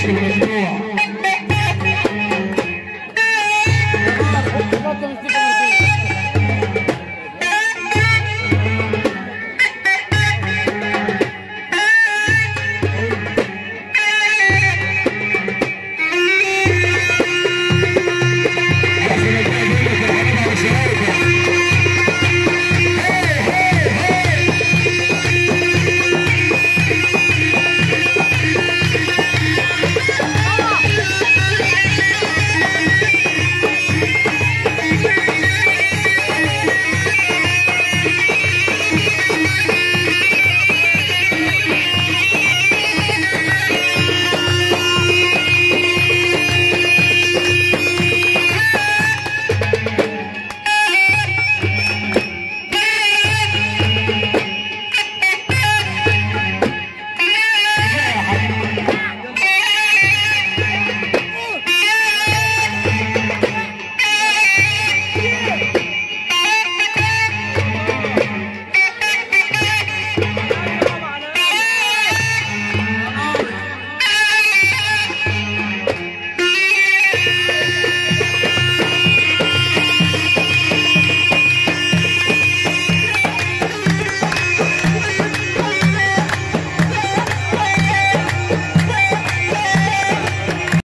ಶ್ರೀಗಳು